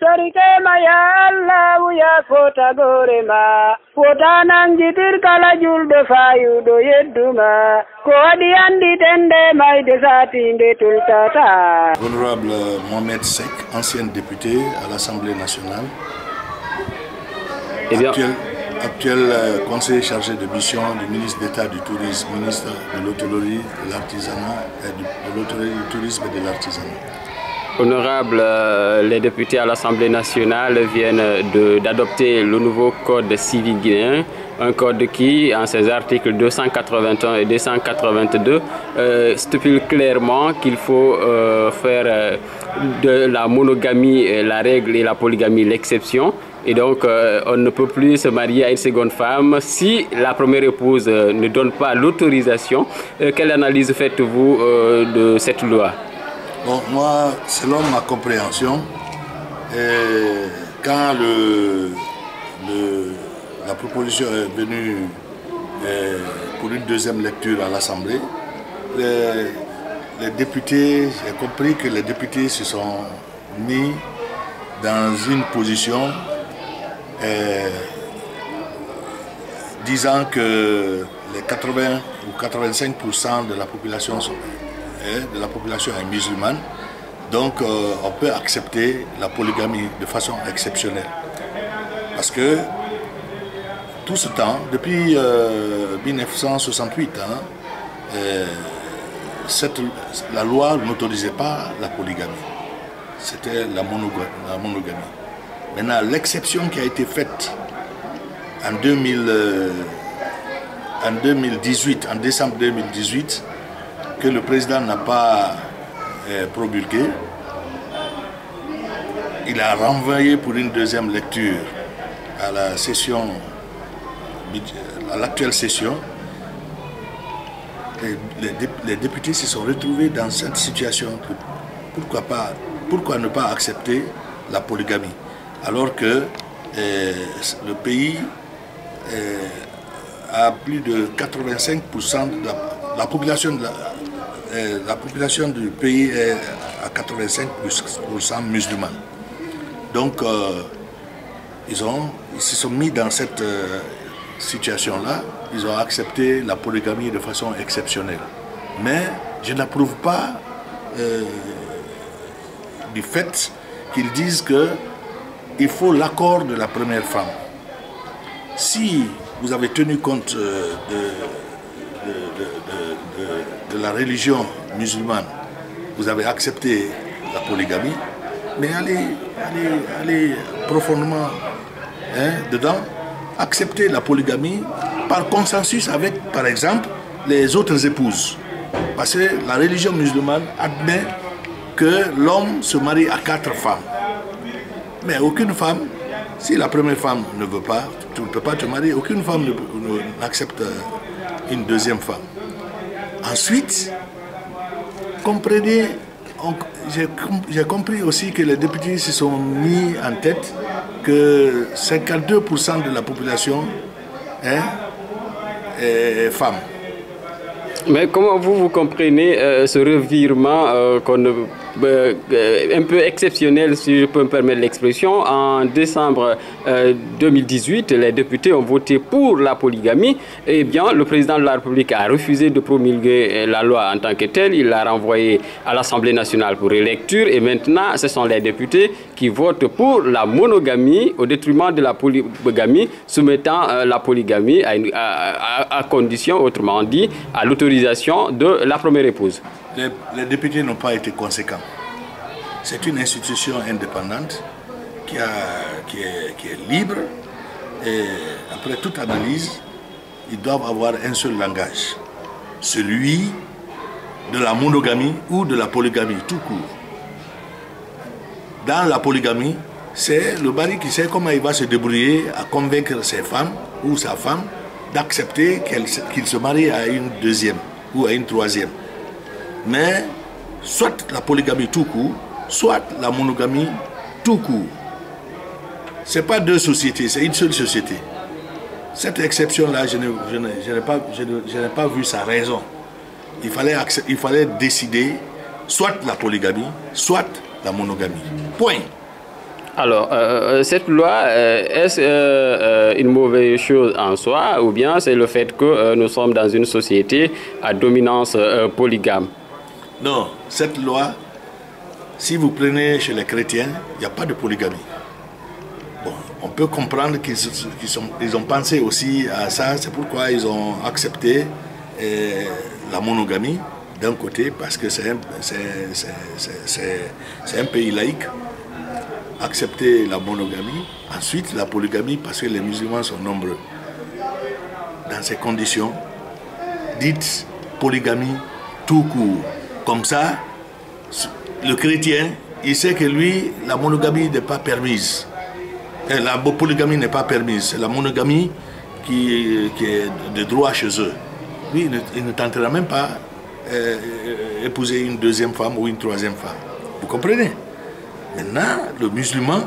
torikema ya allahu ya fotagorema fotanangitir kala julɗo fayuɗo yedduma ko waɗi anditen nde mayde satinde tultata. Honorable Mohamed Sek, ancien député à l'Assemblée nationale, Eh bien, actuel, actuel euh, conseiller chargé de mission du ministre d'État du Tourisme, ministre de l'Hôtellerie, de l'Artisanat de l'Hôtellerie, du Tourisme et de l'Artisanat. Honorable, euh, les députés à l'Assemblée nationale viennent d'adopter le nouveau code civil guinéen, un code qui, en ses articles 281 et 282, euh, stipule clairement qu'il faut euh, faire de la monogamie la règle et la polygamie l'exception. Et donc, on ne peut plus se marier à une seconde femme si la première épouse ne donne pas l'autorisation. Quelle analyse faites-vous de cette loi? Bon, moi, selon ma compréhension, euh, quand le, la proposition est venue euh, pour une deuxième lecture à l'Assemblée, les, députés, j'ai compris que les députés se sont mis dans une position euh, disant que les 80 ou 85% de la population sont- de la population est musulmane. Donc euh, on peut accepter la polygamie de façon exceptionnelle. Parce que tout ce temps, depuis euh, 1968, hein, euh, la loi n'autorisait pas la polygamie. C'était la, monoga- la monogamie. Maintenant, l'exception qui a été faite en, 2000, euh, en 2018, en décembre 2018, que le président n'a pas euh, promulgué, il a renvoyé pour une deuxième lecture à la session, à l'actuelle session. Les, les dé- les députés se sont retrouvés dans cette situation. Pourquoi, pas, pourquoi ne pas accepter la polygamie? Alors que euh, le pays euh, a plus de 85% de la, la population de la, la population du pays est à 85% musulmane. Donc, euh, ils, ont, ils se sont mis dans cette euh, situation-là. Ils ont accepté la polygamie de façon exceptionnelle. Mais je n'approuve pas euh, du fait qu'ils disent que il faut l'accord de la première femme. Si vous avez tenu compte euh, de, de- la religion musulmane, vous avez accepté la polygamie, mais allez, allez, allez profondément hein, dedans, acceptez la polygamie par consensus avec, par exemple, les autres épouses. Parce que la religion musulmane admet que l'homme se marie à quatre femmes. Mais aucune femme, si la première femme ne veut pas, tu ne peux pas te marier, aucune femme n'accepte une deuxième femme. Ensuite, comprenez, j'ai com- j'ai compris aussi que les députés se sont mis en tête que 52% de la population hein, est femme. Mais comment vous, vous comprenez euh, ce revirement euh, qu'on ne- un peu exceptionnel, si je peux me permettre l'expression En décembre euh, 2018, les députés ont voté pour la polygamie. Eh bien, le président de la République a refusé de promulguer euh, la loi en tant que telle. Il l'a renvoyée à l'Assemblée nationale pour électure. Et maintenant, ce sont les députés qui votent pour la monogamie au détriment de la polygamie, soumettant euh, la polygamie à- à condition, autrement dit, à l'autorisation de la première épouse. Les, députés n'ont pas été conséquents. C'est une institution indépendante qui, est, libre et après toute analyse, ils doivent avoir un seul langage, celui de la monogamie ou de la polygamie, tout court. Dans la polygamie, c'est le mari qui sait comment il va se débrouiller à convaincre ses femmes ou sa femme d'accepter qu'il se marie à une deuxième ou à une troisième. Mais soit la polygamie tout court, soit la monogamie tout court. Ce n'est pas deux sociétés, c'est une seule société. Cette exception-là, je n'ai pas, vu sa raison. Il fallait, décider soit la polygamie, soit la monogamie. Point. Alors, euh, cette loi, euh, est-ce euh, une mauvaise chose en soi ou bien c'est le fait que nous sommes dans une société à dominance polygame? Non, cette loi, si vous prenez chez les chrétiens, il n'y a pas de polygamie. Bon, on peut comprendre qu'ils ils ont pensé aussi à ça, c'est pourquoi ils ont accepté la monogamie d'un côté, parce que c'est un, un pays laïque accepter la monogamie, ensuite la polygamie parce que les musulmans sont nombreux. Dans ces conditions, dites polygamie tout court. Comme ça, le chrétien, il sait que lui, la monogamie n'est pas permise. La polygamie n'est pas permise. C'est la monogamie qui, est de droit chez eux. Lui, il ne, tentera même pas euh, épouser une deuxième femme ou une troisième femme. Vous comprenez? Maintenant, le musulman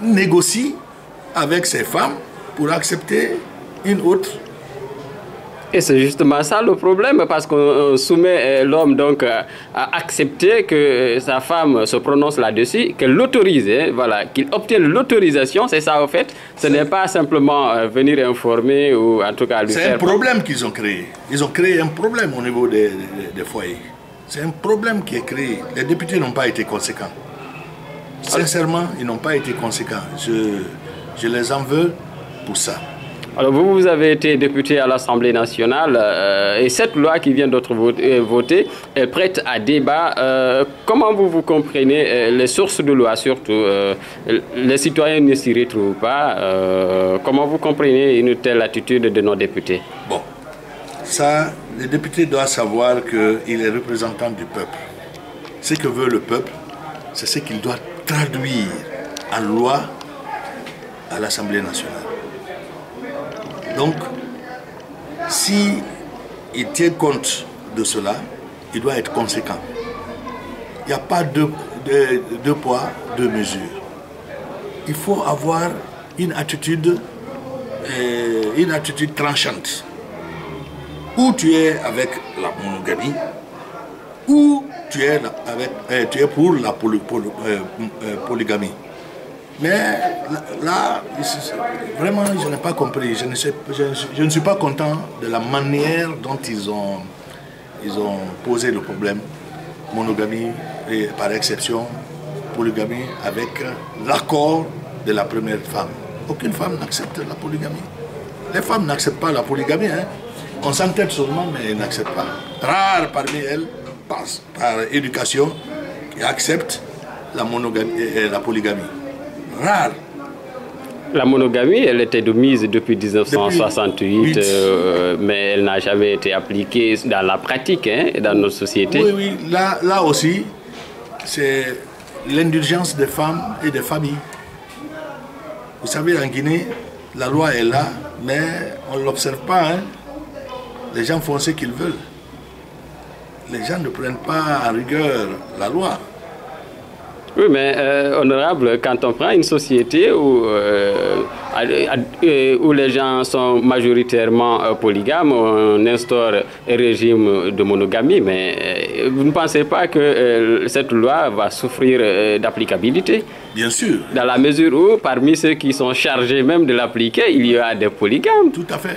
négocie avec ses femmes pour accepter une autre. Et c'est justement ça le problème, parce qu'on soumet euh, l'homme donc à accepter que euh, sa femme se prononce là-dessus, qu'elle l'autorise, hein, voilà, qu'il obtienne l'autorisation, c'est ça au fait. Ce n'est pas simplement euh, venir informer ou en tout cas lui faire... C'est un problème qu'ils ont créé. Ils ont créé un problème au niveau des foyers. C'est un problème qui est créé. Les députés n'ont pas été conséquents. Sincèrement, ils n'ont pas été conséquents. Je, je, les en veux pour ça. Alors vous, vous avez été député à l'Assemblée nationale euh, et cette loi qui vient d'être euh, votée est prête à débat. Euh, comment vous vous comprenez les sources de loi surtout Les citoyens ne s'y retrouvent pas. comment vous comprenez une telle attitude de nos députés? Bon, ça, les députés doivent savoir qu'il est représentant du peuple. Ce que veut le peuple, c'est ce qu'il doit traduire en loi à l'Assemblée nationale. Donc, si il tient compte de cela, il doit être conséquent. Il n'y a pas deux, poids, deux mesures. Il faut avoir une attitude, euh, une attitude tranchante. Ou tu es avec la monogamie, ou tu es, avec, euh, tu es pour la euh, polygamie. Mais là, vraiment, je n'ai pas compris. Je ne, je, ne, suis pas content de la manière dont ils ont, ils ont posé le problème. Monogamie et par exception, polygamie avec l'accord de la première femme. Aucune femme n'accepte la polygamie. Les femmes n'acceptent pas la polygamie. Hein. On s'entête seulement, mais elles n'acceptent pas. Rare parmi elles par, éducation qui accepte la, monogamie, la polygamie. Rare. La monogamie, elle était de mise depuis 1968, euh, mais elle n'a jamais été appliquée dans la pratique, hein, dans nos sociétés. Oui, oui, là, là aussi, c'est l'indulgence des femmes et des familles. Vous savez, en Guinée, la loi est là, mais on ne l'observe pas. Hein. Les gens font ce qu'ils veulent les gens ne prennent pas en rigueur la loi. Oui, mais euh, honorable, quand on prend une société où, euh, euh, où les gens sont majoritairement polygames, on instaure un régime de monogamie, mais vous ne pensez pas que cette loi va souffrir d'applicabilité? Bien sûr. Dans la mesure où, parmi ceux qui sont chargés même de l'appliquer, il y a des polygames. Tout à fait.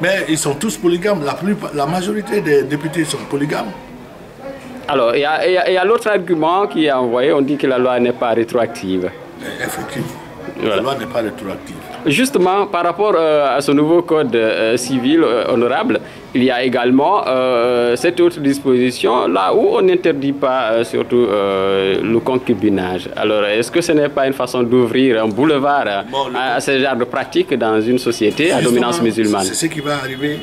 Mais ils sont tous polygames. La, la majorité des députés sont polygames. Alors, il y a, l'autre argument qui est envoyé, on dit que la loi n'est pas rétroactive. Effectivement, la loi n'est pas rétroactive. Justement, par rapport euh, à ce nouveau code euh, civil euh, honorable, il y a également cette autre disposition là où on n'interdit pas surtout le concubinage. Alors, est-ce que ce n'est pas une façon d'ouvrir un boulevard à, ce genre de pratiques dans une société à dominance musulmane? C'est ce qui va arriver,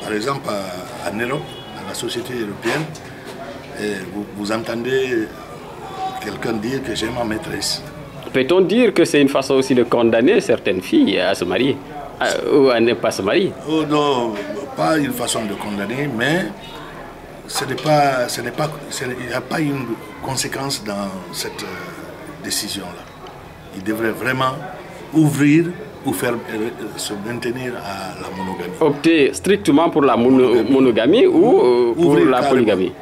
par exemple, en Europe, dans la société européenne vous, entendez quelqu'un dire que j'ai ma maîtresse. Peut-on dire que c'est une façon aussi de condamner certaines filles à se marier euh, ou à ne pas se marier? Oh Non, pas une façon de condamner, mais ce n'est pas, ce n'est pas, il n'y a pas une conséquence dans cette euh, décision-là. Il devrait vraiment ouvrir ou faire euh, se maintenir à la monogamie. Opter strictement pour la monogamie, ou pour la polygamie?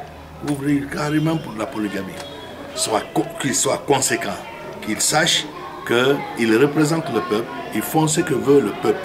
Ouvrir carrément pour la polygamie, soit, qu'il soit conséquent, qu'il sache qu'ils représentent le peuple, ils font ce que veut le peuple.